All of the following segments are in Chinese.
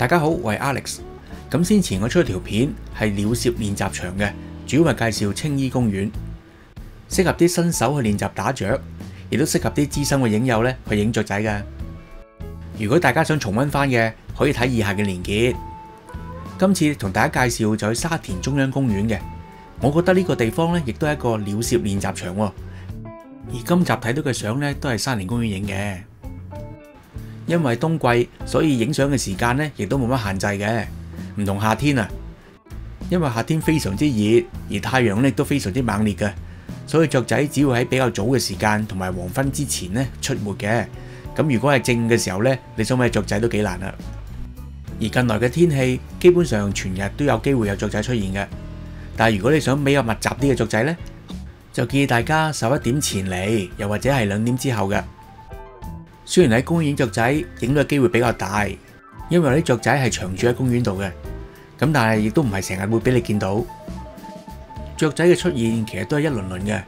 大家好，我係 Alex。咁先前我出咗條片係鳥攝練習場嘅，主要係介紹青衣公園，適合啲新手去練習打雀，亦都適合啲資深嘅影友咧去影雀仔嘅。如果大家想重溫翻嘅，可以睇以下嘅連結。今次同大家介紹就去沙田中央公園嘅，我覺得呢個地方咧亦都係一個鳥攝練習場喎。而今集睇到嘅相咧都係沙田公園影嘅。因為冬季，所以影相嘅時間咧亦都冇乜限制嘅，唔同夏天啊。因為夏天非常之熱，而太陽咧都非常之猛烈嘅，所以雀仔只要喺比較早嘅時間同埋黃昏之前咧出沒嘅。咁如果係正嘅時候咧，你想搵雀仔都幾難啦。而近來嘅天氣，基本上全日都有機會有雀仔出現嘅。但系如果你想比較密集啲嘅雀仔咧，就建議大家十一點前嚟，又或者係兩點之後嘅。雖然喺公園影雀仔影到嘅機會比較大，因為啲雀仔係長住喺公園度嘅，咁但係亦都唔係成日會俾你見到雀仔嘅出現，其實都係一輪輪嘅。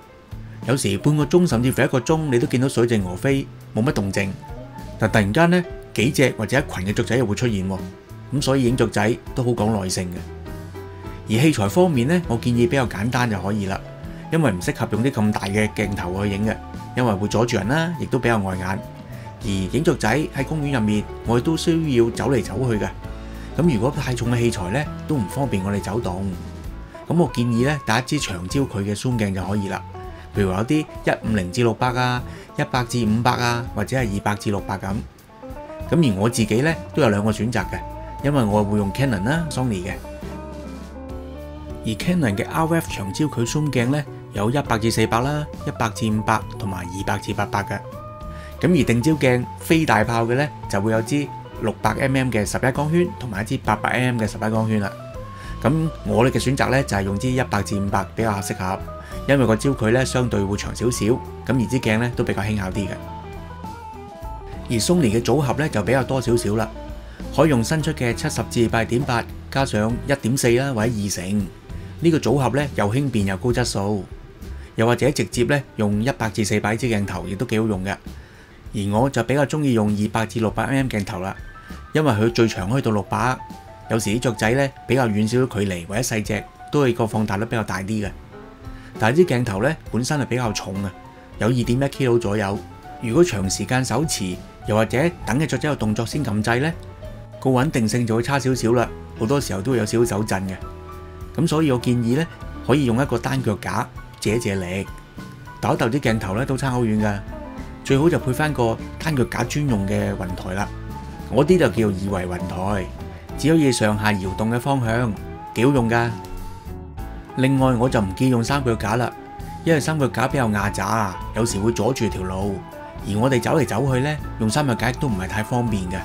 有時半個鐘甚至乎一個鐘，你都見到水靜鵝飛，冇乜動靜。但突然間呢，幾隻或者一群嘅雀仔又會出現，咁所以影雀仔都好講耐性嘅。而器材方面呢，我建議比較簡單就可以啦，因為唔適合用啲咁大嘅鏡頭去影嘅，因為會阻住人啦，亦都比較礙眼。而影雀仔喺公園入面，我哋都需要走嚟走去嘅。咁如果太重嘅器材呢，都唔方便我哋走動。咁我建議呢，打一支長焦距嘅 zoom 鏡就可以啦。譬如話有啲一五零至六百啊，一百至五百啊，或者係二百至六百咁。咁而我自己呢，都有兩個選擇嘅，因為我會用 Canon 啦、Sony 嘅。而 Canon 嘅 RF 長焦距 zoom 鏡呢，有一百至四百啦，一百至五百同埋二百至八百嘅。咁而定焦鏡飛大炮嘅呢，就會有支六百 mm 嘅十一光圈，同埋一支八百 mm 嘅十一光圈啦。咁我哋嘅選擇呢，就係用支一百至五百比較適合，因為個焦距呢相對會長少少，咁而支鏡呢都比較輕巧啲嘅。而 Sony 嘅組合呢，就比較多少少啦，可以用新出嘅七十至八點八加上一點四啦或者二成呢個組合呢，又輕便又高質素，又或者直接呢，用一百至四百支鏡頭亦都幾好用嘅。而我就比較中意用二百至六百 mm 鏡頭啦，因為佢最長可以到六百。有時啲雀仔咧比較遠少少距離或者細隻，都係個放大率比較大啲嘅。但係啲鏡頭咧本身係比較重嘅，有二點一 kg 左右。如果長時間手持，又或者等嘅雀仔有動作先撳掣咧，個穩定性就會差少少啦。好多時候都會有少少手震嘅。咁所以我建議咧可以用一個單腳架借一借力，抖一抖啲鏡頭咧都差好遠㗎。最好就配翻個單腳架專用嘅雲台啦，我啲就叫二維雲台，只可以上下搖動嘅方向，幾好用噶。另外我就唔建議用三腳架啦，因為三腳架比較壓榨，有時會阻住條路。而我哋走嚟走去呢，用三腳架都唔係太方便嘅。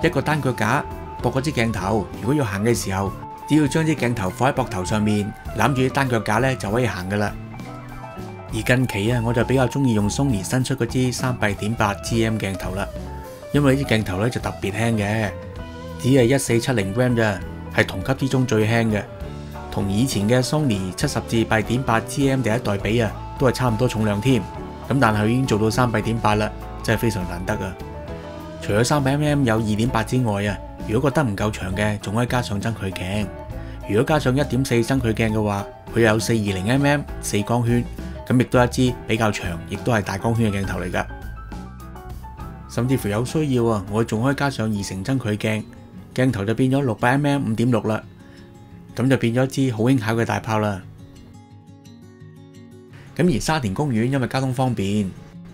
一個單腳架駁嗰支鏡頭，如果要行嘅時候，只要將支鏡頭放喺膊頭上面，攬住啲單腳架呢，就可以行噶啦。而近期啊，我就比較中意用 Sony 新出嗰支三八點八 GM 鏡頭啦，因為呢支鏡頭咧就特別輕嘅，只係一四七零 gram 咋，係同級之中最輕嘅，同以前嘅 Sony 七十至八點八 GM 第一代比啊，都係差唔多重量添。咁但係已經做到三八點八啦，真係非常難得啊！除咗三百 mm 有二點八之外啊，如果覺得唔夠長嘅，仲可以加上增距鏡。如果加上一點四增距鏡嘅話，佢有四二零 mm 四光圈。咁亦都一支比較長，亦都係大光圈嘅鏡頭嚟噶。甚至乎有需要啊，我仲可以加上二成增距鏡，鏡頭就變咗六百 mm 五點六啦。咁就變咗一支好輕巧嘅大炮啦。咁而沙田公園因為交通方便，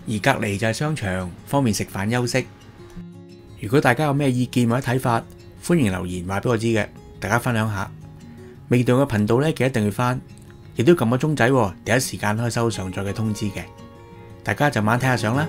而隔離就係商場，方便食飯休息。如果大家有咩意見或者睇法，歡迎留言話俾我知嘅，大家分享下。未訂嘅頻道咧，記得一定要翻。亦都撳個鐘仔，第一時間可以收到上載嘅通知嘅。大家就晚睇下相啦。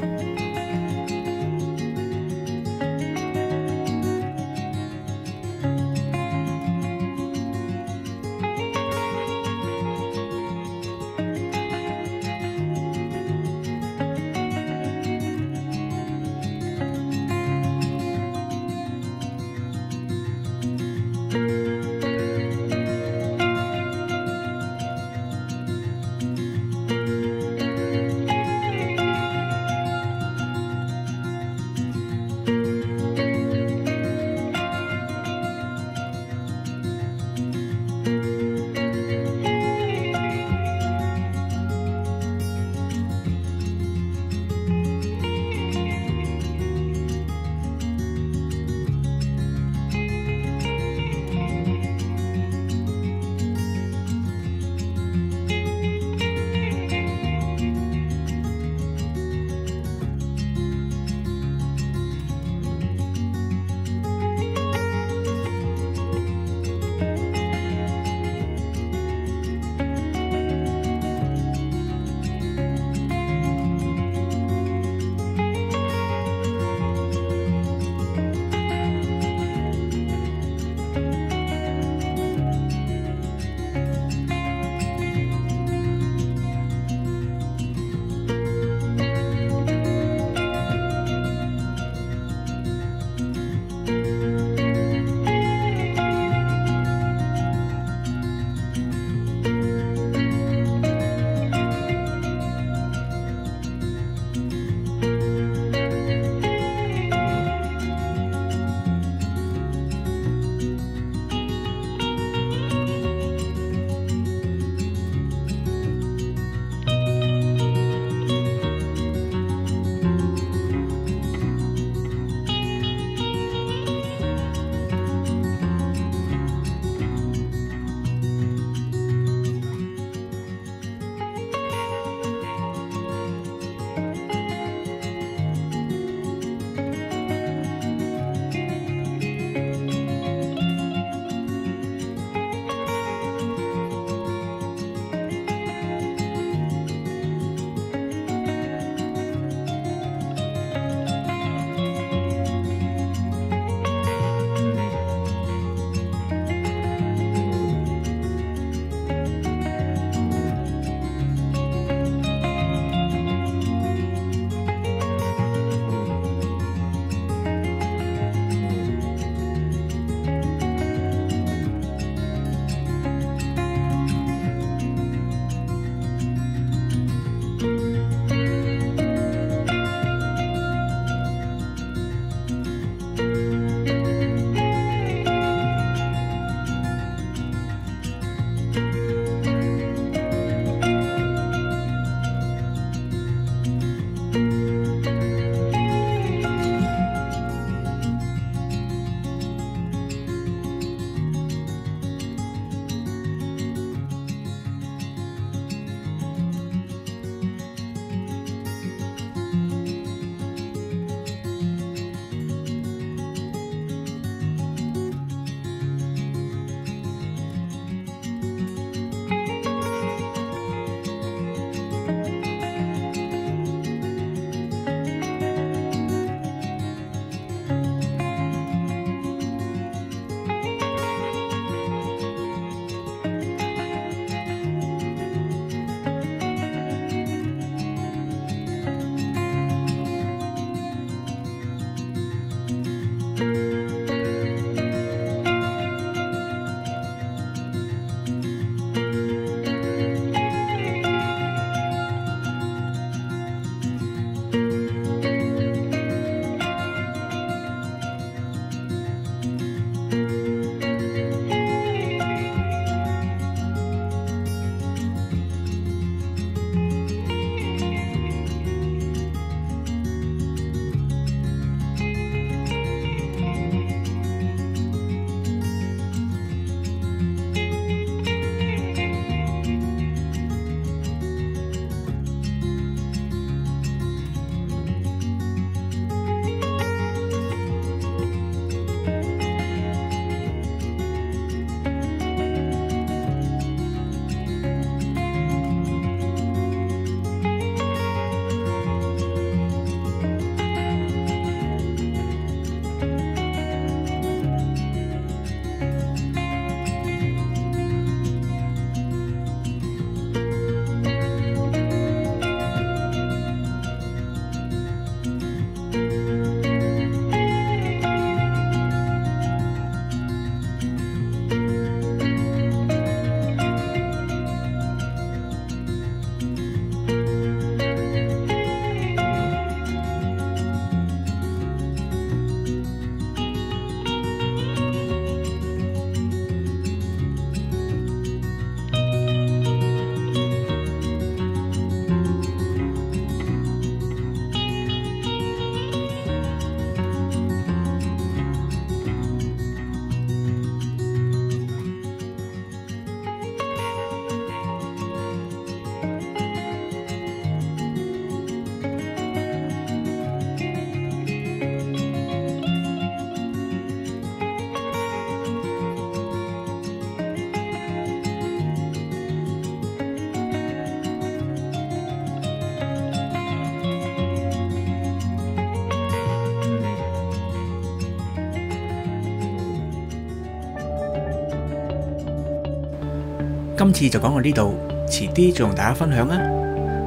今次就講到呢度，遲啲再同大家分享啊！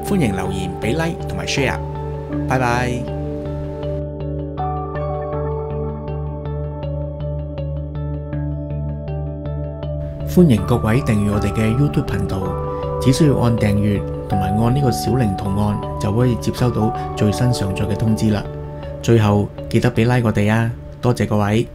歡迎留言、俾 like 同埋 share，拜拜。歡迎各位訂閱我哋嘅 YouTube 頻道，只需要按訂閱同埋按呢個小鈴圖案，就可以接收到最新上載嘅通知啦。最後記得俾 like 我哋啊！多謝各位。